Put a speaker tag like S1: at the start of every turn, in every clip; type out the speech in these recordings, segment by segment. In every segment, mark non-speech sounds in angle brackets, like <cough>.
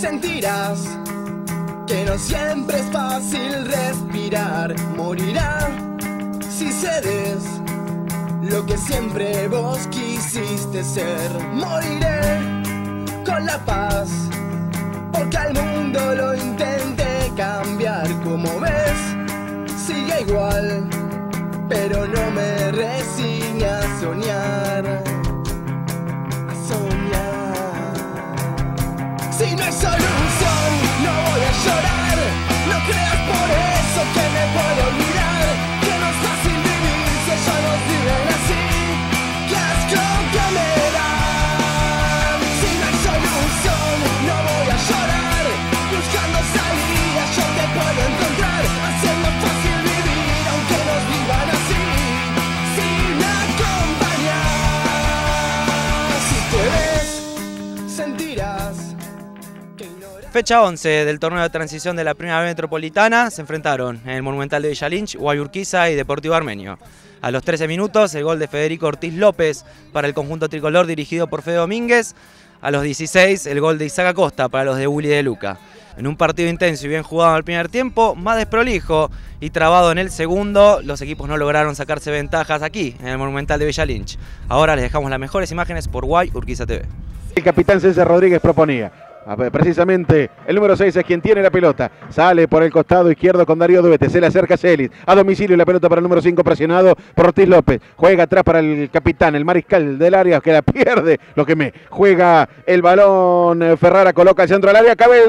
S1: sentirás que no siempre es fácil respirar. Morirá si cedes lo que siempre vos quisiste ser. Moriré con la paz, porque al mundo
S2: Fecha 11 del torneo de transición de la Primera Metropolitana se enfrentaron en el Monumental de Villa Lynch, Guayurquiza y Deportivo Armenio. A los 13 minutos, el gol de Federico Ortiz López para el conjunto tricolor dirigido por Fede Domínguez. A los 16, el gol de Isaac Acosta para los de Willy de Luca. En un partido intenso y bien jugado en el primer tiempo, más desprolijo y trabado en el segundo, los equipos no lograron sacarse ventajas aquí, en el Monumental de Villa Lynch. Ahora les dejamos las mejores imágenes por Guay Urquiza TV.
S3: El capitán César Rodríguez proponía. Precisamente el número 6 es quien tiene la pelota. Sale por el costado izquierdo con Darío Duete. Se le acerca Celis. A domicilio la pelota para el número 5 presionado por Ortiz López. Juega atrás para el capitán, el mariscal del área que la <laughs> pierde. Lo que me juega el balón. eh, Ferrara coloca el centro del área. Cabe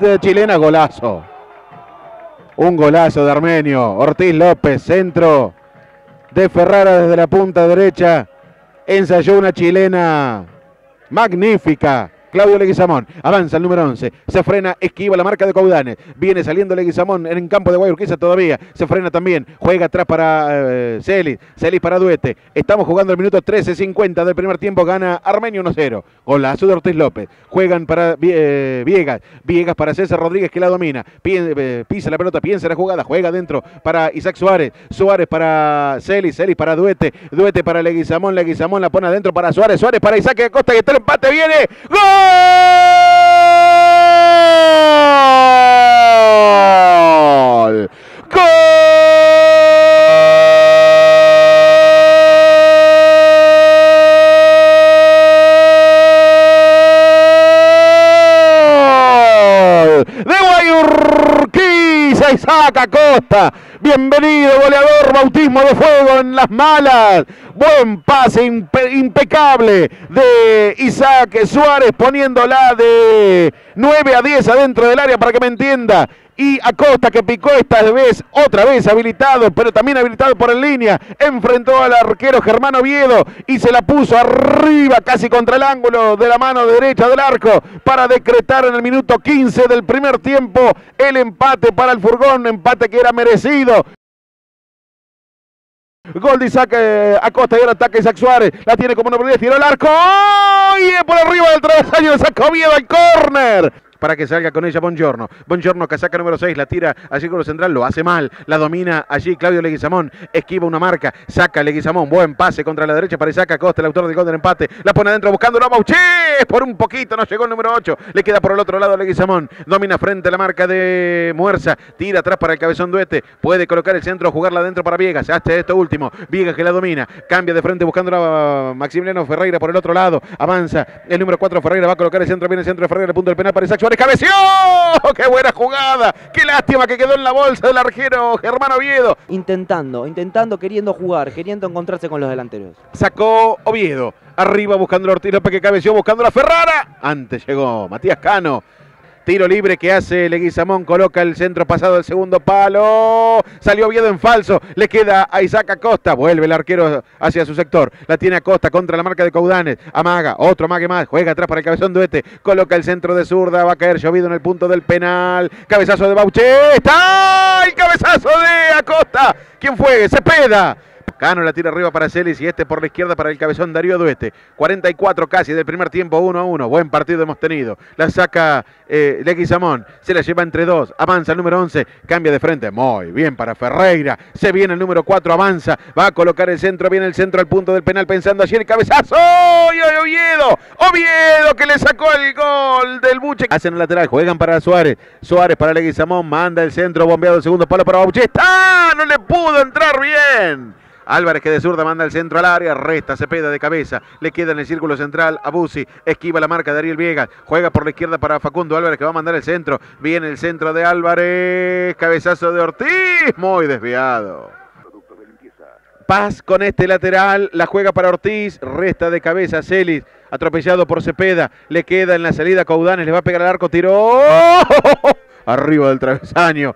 S3: de chilena. Golazo. Un golazo de Armenio. Ortiz López, centro de Ferrara desde la punta derecha. Ensayó una chilena magnífica. Claudio Leguizamón, avanza el número 11, se frena, esquiva la marca de Caudanes, viene saliendo Leguizamón en campo de Guayurquiza todavía, se frena también, juega atrás para eh, Celis, Celis para Duete, estamos jugando el minuto 13.50 del primer tiempo, gana Armenio 1-0, golazo de Ortiz López, juegan para eh, Viegas, Viegas para César Rodríguez que la domina, eh, pisa la pelota, piensa la jugada, juega adentro para Isaac Suárez, Suárez para Celis, Celis para Duete, Duete para Leguizamón, Leguizamón la pone adentro para Suárez, Suárez para Isaac Acosta que está el empate, viene, ¡Gol! ¡Gol! De Guayurquiza Isaac Acosta. Bienvenido, goleador, bautismo de fuego en las malas. Buen pase impe- impecable de Isaac Suárez poniéndola de 9 a 10 adentro del área para que me entienda. Y Acosta que picó esta vez, otra vez habilitado, pero también habilitado por en línea. Enfrentó al arquero Germán Oviedo y se la puso arriba, casi contra el ángulo de la mano derecha del arco, para decretar en el minuto 15 del primer tiempo el empate para el furgón, empate que era merecido. Gol de Isaac eh, Acosta y ahora ataca Isaac Suárez. La tiene como 10, tiró el arco. Y por arriba del travesaño, sacó Oviedo al córner. Para que salga con ella Bongiorno. Bongiorno, casaca número 6, la tira allí con lo central, lo hace mal. La domina allí Claudio Leguizamón. Esquiva una marca, saca Leguizamón. Buen pase contra la derecha para Isaac Acosta, el autor del gol del empate. La pone adentro buscándolo a Bauché. Por un poquito no llegó el número 8. Le queda por el otro lado Leguizamón. Domina frente a la marca de Muerza. Tira atrás para el cabezón Duete. Puede colocar el centro, jugarla adentro para Viegas. Hasta esto último. Viegas que la domina. Cambia de frente buscando a Maximiliano Ferreira por el otro lado. Avanza. El número 4 Ferreira va a colocar el centro. Viene el centro de Ferreira. Punto del penal para Isaac ¡Cabeció! <laughs> ¡Qué buena jugada! ¡Qué lástima que quedó en la bolsa del arquero Germán Oviedo!
S4: Intentando, intentando, queriendo jugar, queriendo encontrarse con los delanteros.
S3: Sacó Oviedo. Arriba buscando a Ortiz López que cabeció buscando la Ferrara. Antes llegó Matías Cano. Tiro libre que hace Leguizamón, coloca el centro pasado del segundo palo. Salió Oviedo en falso. Le queda a Isaac Acosta. Vuelve el arquero hacia su sector. La tiene Acosta contra la marca de Caudanes. Amaga, otro amague más. Juega atrás para el cabezón Duete. Coloca el centro de zurda. Va a caer llovido en el punto del penal. Cabezazo de Bauché. ¡Está! ¡El cabezazo de Acosta! ¿Quién fue? Cepeda. Cano la tira arriba para Celis y este por la izquierda para el cabezón Darío Duete. 44 casi del primer tiempo, 1 a 1. Buen partido hemos tenido. La saca eh, Leguizamón. Se la lleva entre dos. Avanza el número 11. Cambia de frente. Muy bien para Ferreira. Se viene el número 4. Avanza. Va a colocar el centro. Viene el centro al punto del penal pensando allí el cabezazo. ¡Ay, Oviedo! Oviedo que le sacó el gol del Buche. Hacen el lateral, juegan para Suárez. Suárez para Leguizamón, manda el centro, bombeado el segundo palo para Bautista. No le pudo entrar bien. Álvarez que de zurda manda el centro al área, resta Cepeda de cabeza, le queda en el círculo central a Busi, esquiva la marca de Ariel Viegas, juega por la izquierda para Facundo Álvarez que va a mandar el centro, viene el centro de Álvarez, cabezazo de Ortiz, muy desviado. Paz con este lateral, la juega para Ortiz, resta de cabeza Celis, atropellado por Cepeda, le queda en la salida Caudanes, le va a pegar al arco, tiró <laughs> arriba del travesaño,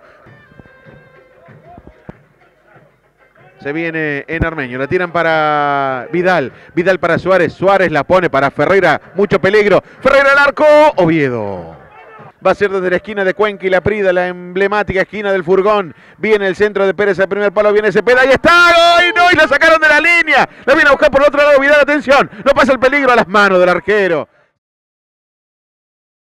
S3: Se viene en Armeño. La tiran para Vidal. Vidal para Suárez. Suárez la pone para Ferreira. Mucho peligro. Ferreira al arco. Oviedo. Va a ser desde la esquina de Cuenca y la Prida, la emblemática esquina del furgón. Viene el centro de Pérez al primer palo, viene Cepeda, ahí está, ¡Ay, no! Y la sacaron de la línea. La viene a buscar por el otro lado, Vidal, atención. No pasa el peligro a las manos del arquero.